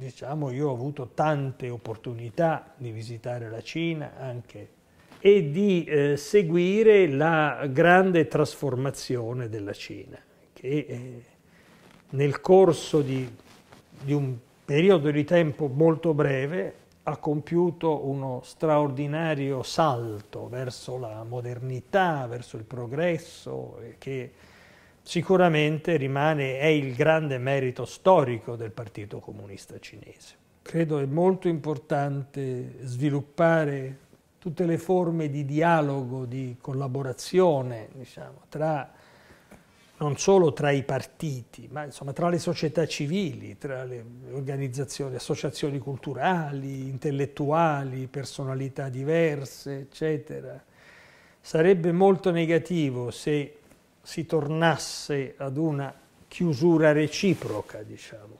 diciamo, io ho avuto tante opportunità di visitare la Cina anche e di eh, seguire la grande trasformazione della Cina, che eh, nel corso di, di un periodo di tempo molto breve ha compiuto uno straordinario salto verso la modernità, verso il progresso, che sicuramente rimane, è il grande merito storico del Partito Comunista Cinese. Credo è molto importante sviluppare tutte le forme di dialogo, di collaborazione, diciamo, tra, non solo tra i partiti, ma insomma, tra le società civili, tra le organizzazioni, associazioni culturali, intellettuali, personalità diverse, eccetera. Sarebbe molto negativo se si tornasse ad una chiusura reciproca, diciamo.